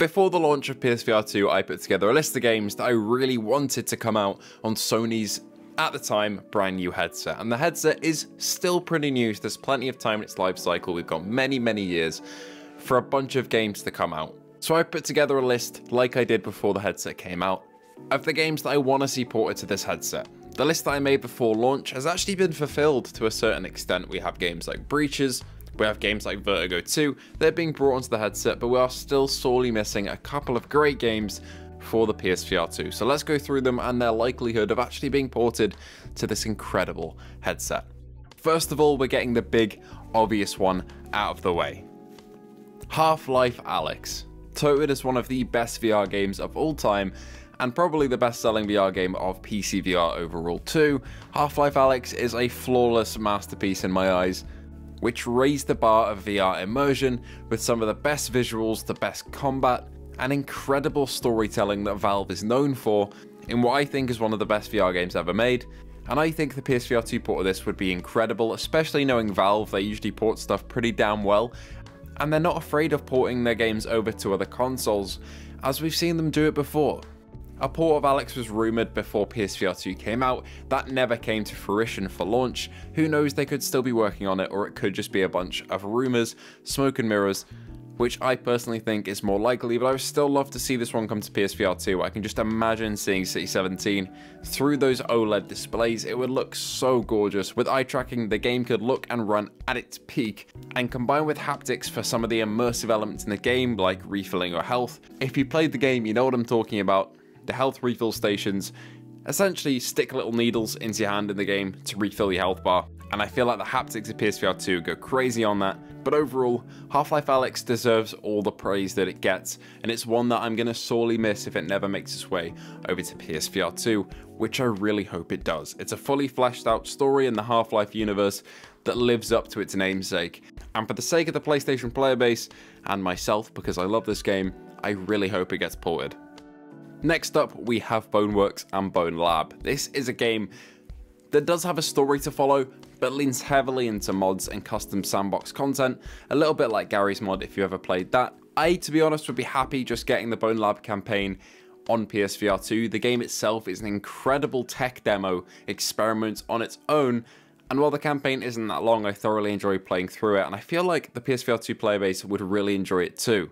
Before the launch of PSVR 2, I put together a list of games that I really wanted to come out on Sony's at the time, brand new headset. And the headset is still pretty new, so there's plenty of time in its life cycle. We've got many, many years for a bunch of games to come out. So I put together a list, like I did before the headset came out, of the games that I want to see ported to this headset. The list that I made before launch has actually been fulfilled to a certain extent. We have games like Breachers, we have games like Vertigo 2, they're being brought onto the headset, but we are still sorely missing a couple of great games for the PSVR 2. So let's go through them and their likelihood of actually being ported to this incredible headset. First of all, we're getting the big, obvious one out of the way. Half-Life Alyx. Touted as one of the best VR games of all time, and probably the best-selling VR game of PC VR overall too, Half-Life Alyx is a flawless masterpiece in my eyes, which raised the bar of VR immersion with some of the best visuals, the best combat, and incredible storytelling that Valve is known for in what I think is one of the best VR games ever made. And I think the PSVR 2 port of this would be incredible, especially knowing Valve, they usually port stuff pretty damn well, and they're not afraid of porting their games over to other consoles, as we've seen them do it before. A port of Alyx was rumoured before PSVR 2 came out, that never came to fruition for launch, who knows they could still be working on it or it could just be a bunch of rumours, smoke and mirrors, which I personally think is more likely, but I would still love to see this one come to PSVR 2. I can just imagine seeing City 17 through those OLED displays. It would look so gorgeous. With eye tracking, the game could look and run at its peak, and combined with haptics for some of the immersive elements in the game, like refilling your health. If you played the game, you know what I'm talking about. The health refill stations essentially stick little needles into your hand in the game to refill your health bar and I feel like the haptics of PSVR 2 go crazy on that, but overall, Half-Life Alyx deserves all the praise that it gets, and it's one that I'm to sorely miss if it never makes its way over to PSVR 2, which I really hope it does. It's a fully fleshed out story in the Half-Life universe that lives up to its namesake, and for the sake of the PlayStation player base, and myself because I love this game, I really hope it gets ported. Next up, we have Boneworks and Bonelab. This is a game that does have a story to follow, but leans heavily into mods and custom sandbox content, a little bit like Garry's Mod if you ever played that. I, to be honest, would be happy just getting the Bonelab campaign on PSVR 2. The game itself is an incredible tech demo experiment on its own, and while the campaign isn't that long, I thoroughly enjoy playing through it, and I feel like the PSVR 2 player base would really enjoy it too.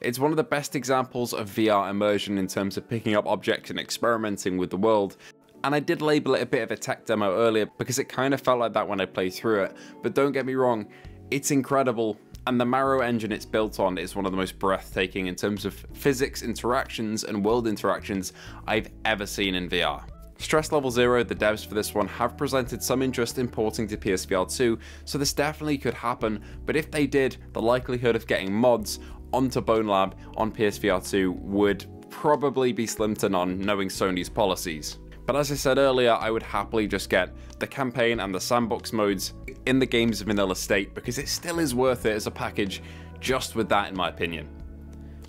It's one of the best examples of VR immersion in terms of picking up objects and experimenting with the world, and I did label it a bit of a tech demo earlier because it kind of felt like that when I played through it. But don't get me wrong, it's incredible. And the Marrow engine it's built on is one of the most breathtaking in terms of physics interactions and world interactions I've ever seen in VR. Stress Level Zero, the devs for this one, have presented some interest in porting to PSVR 2, so this definitely could happen, but if they did, the likelihood of getting mods onto Bonelab on PSVR 2 would probably be slim to none, knowing Sony's policies. But as I said earlier, I would happily just get the campaign and the sandbox modes in the game's vanilla state because it still is worth it as a package just with that in my opinion.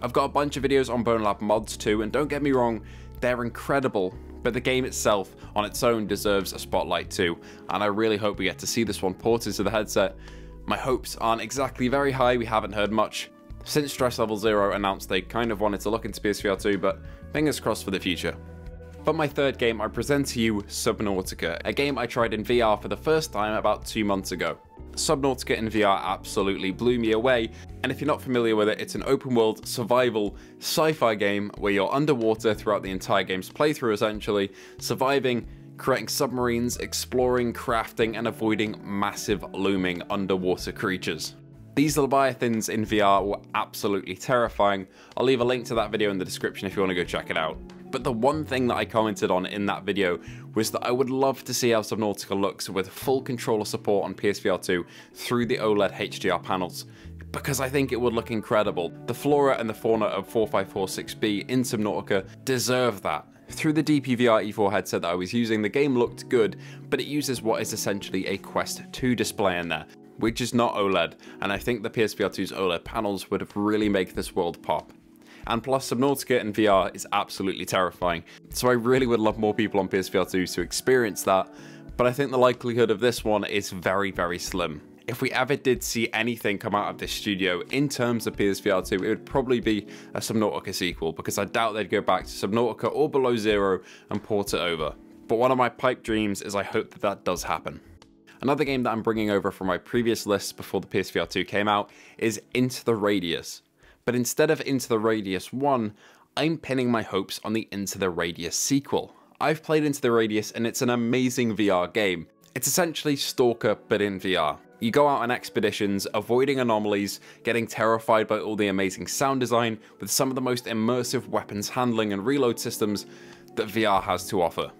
I've got a bunch of videos on Bonelab mods too, and don't get me wrong, they're incredible, but the game itself on its own deserves a spotlight too, and I really hope we get to see this one ported to the headset. My hopes aren't exactly very high, we haven't heard much. Since Stress Level Zero announced they kind of wanted to look into PSVR 2, but fingers crossed for the future. But my third game, I present to you Subnautica, a game I tried in VR for the first time about two months ago. Subnautica in VR absolutely blew me away, and if you're not familiar with it, it's an open world survival sci-fi game where you're underwater throughout the entire game's playthrough essentially, surviving, creating submarines, exploring, crafting, and avoiding massive looming underwater creatures. These Leviathans in VR were absolutely terrifying. I'll leave a link to that video in the description if you want to go check it out. But the one thing that I commented on in that video was that I would love to see how Subnautica looks with full controller support on PSVR 2 through the OLED HDR panels because I think it would look incredible. The flora and the fauna of 4546B in Subnautica deserve that. Through the DPVR E4 headset that I was using, the game looked good, but it uses what is essentially a Quest 2 display in there, which is not OLED, and I think the PSVR 2's OLED panels would have really make this world pop and plus Subnautica in VR is absolutely terrifying. So I really would love more people on PSVR 2 to experience that, but I think the likelihood of this one is very, very slim. if we ever did see anything come out of this studio in terms of PSVR 2, it would probably be a Subnautica sequel because I doubt they'd go back to Subnautica or Below Zero and port it over. But one of my pipe dreams is I hope that that does happen. Another game that I'm bringing over from my previous list before the PSVR 2 came out is Into the Radius. But instead of Into the Radius 1, I'm pinning my hopes on the Into the Radius sequel. I've played Into the Radius and it's an amazing VR game. It's essentially Stalker but in VR. You go out on expeditions, avoiding anomalies, getting terrified by all the amazing sound design, with some of the most immersive weapons handling and reload systems that VR has to offer.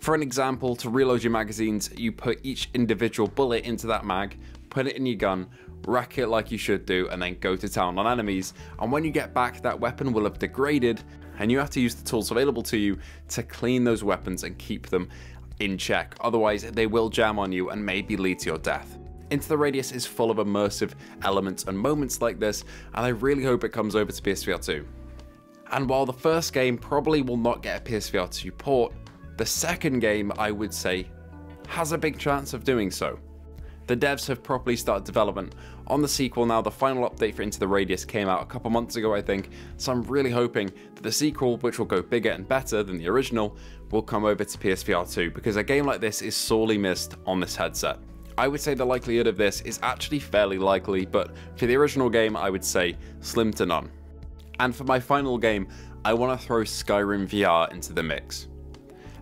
For an example, to reload your magazines, you put each individual bullet into that mag, put it in your gun, rack it like you should do, and then go to town on enemies. And when you get back, that weapon will have degraded, and you have to use the tools available to you to clean those weapons and keep them in check. Otherwise, they will jam on you and maybe lead to your death. Into the Radius is full of immersive elements and moments like this, and I really hope it comes over to PSVR 2. And while the first game probably will not get a PSVR 2 port, the second game, I would say, has a big chance of doing so. The devs have properly started development on the sequel now. The final update for Into the Radius came out a couple months ago, I think, so I'm really hoping that the sequel, which will go bigger and better than the original, will come over to PSVR 2 because a game like this is sorely missed on this headset. I would say the likelihood of this is actually fairly likely, but for the original game, I would say slim to none. And for my final game, I want to throw Skyrim VR into the mix.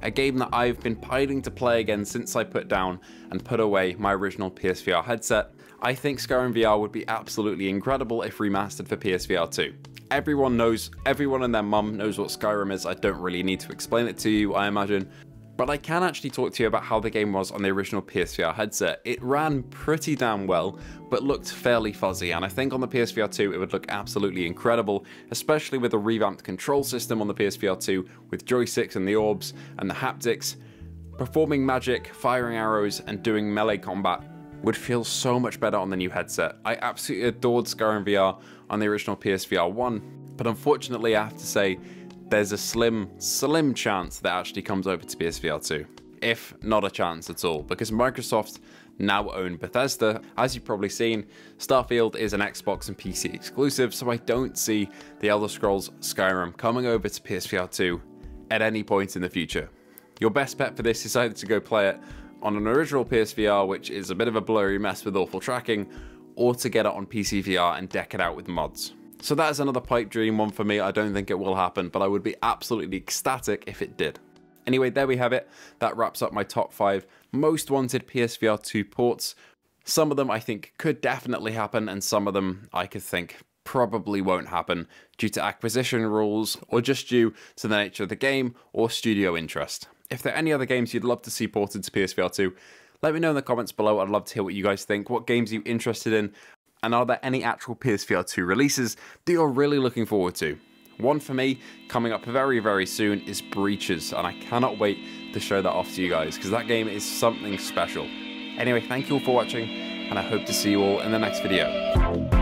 A game that I've been piling to play again since I put down and put away my original PSVR headset. I think Skyrim VR would be absolutely incredible if remastered for PSVR 2. Everyone knows, everyone and their mum knows what Skyrim is, I don't really need to explain it to you, I imagine, but I can actually talk to you about how the game was on the original PSVR headset. It ran pretty damn well, but looked fairly fuzzy, and I think on the PSVR 2 it would look absolutely incredible, especially with a revamped control system on the PSVR 2 with joysticks and the orbs and the haptics. Performing magic, firing arrows, and doing melee combat would feel so much better on the new headset. I absolutely adored Skyrim VR on the original PSVR 1, but unfortunately I have to say there's a slim, slim chance that actually comes over to PSVR 2. If not a chance at all, because Microsoft now own Bethesda. As you've probably seen, Starfield is an Xbox and PC exclusive, so I don't see The Elder Scrolls Skyrim coming over to PSVR 2 at any point in the future. Your best bet for this is either to go play it on an original PSVR, which is a bit of a blurry mess with awful tracking, or to get it on PC VR and deck it out with mods. So that is another pipe dream one for me. I don't think it will happen, but I would be absolutely ecstatic if it did. Anyway, there we have it. That wraps up my top five most wanted PSVR 2 ports. Some of them I think could definitely happen, and some of them I could think probably won't happen due to acquisition rules or just due to the nature of the game or studio interest. If there are any other games you'd love to see ported to PSVR 2, let me know in the comments below. I'd love to hear what you guys think. What games are you interested in? And are there any actual PSVR 2 releases that you're really looking forward to? One for me, coming up very, very soon, is Breachers, and I cannot wait to show that off to you guys, because that game is something special. Anyway, thank you all for watching, and I hope to see you all in the next video.